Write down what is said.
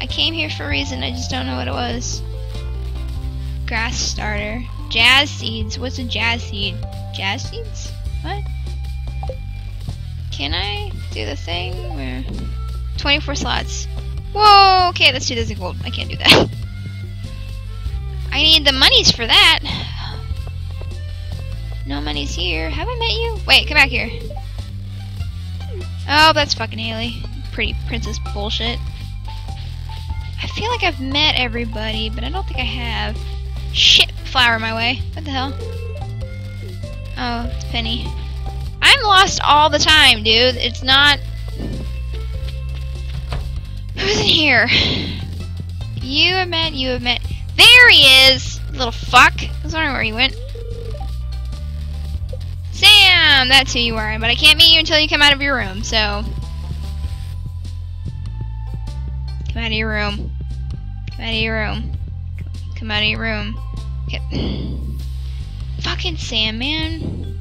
I came here for a reason, I just don't know what it was. Grass starter. Jazz seeds. What's a jazz seed? Jazz seeds? What? Can I do the thing where 24 slots? Whoa, okay, that's 2000 gold. I can't do that. I need the monies for that. No monies here. Have I met you? Wait, come back here. Oh, that's fucking Haley. Pretty princess bullshit. I feel like I've met everybody, but I don't think I have. Shit, flower my way. What the hell? Oh, it's Penny. I'm lost all the time, dude. It's not... Who's in here? You have met, you have met... There he is! Little fuck. I was wondering where he went. Sam! That's who you are, but I can't meet you until you come out of your room, so... Come out of your room. Come out of your room. Come out of your room. Okay. Fucking Sam, man.